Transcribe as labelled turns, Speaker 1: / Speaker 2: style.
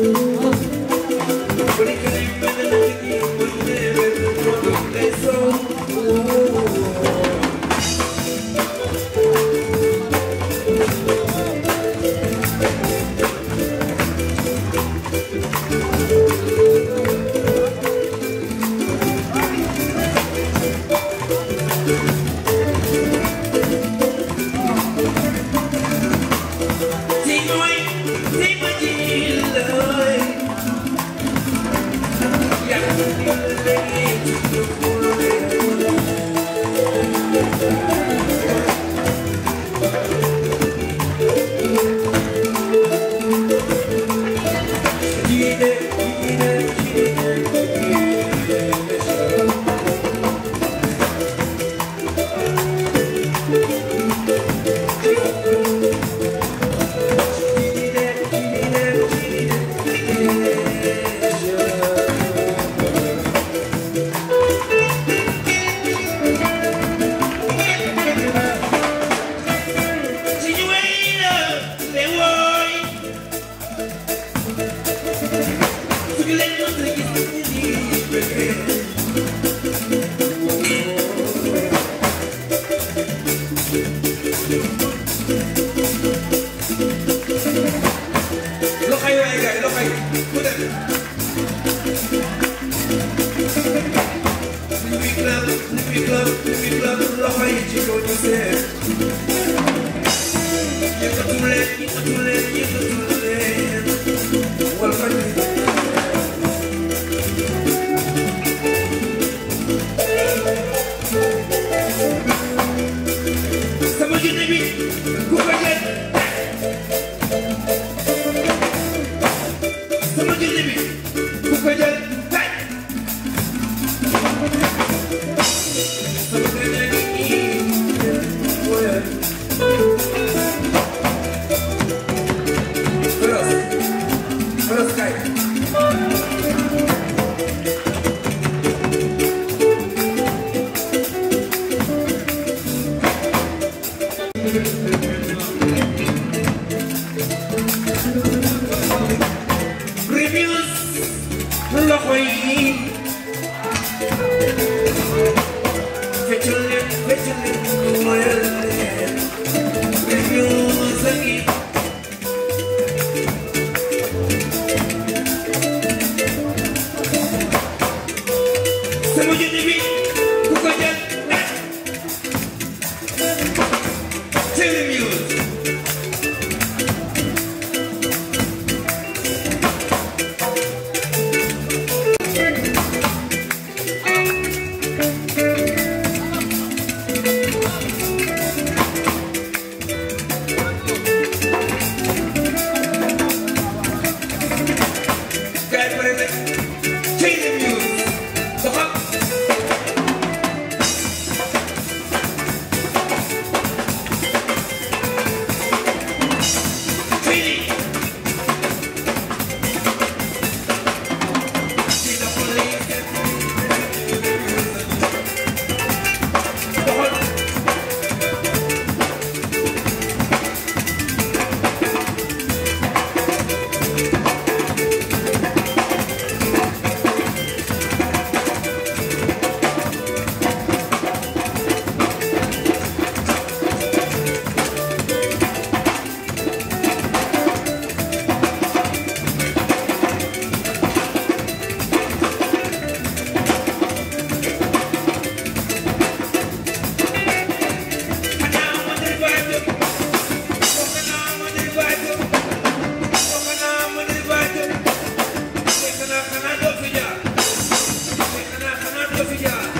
Speaker 1: Ooh. It's too late, it's too late, it's too late. Premios Lojo to me. Yeah.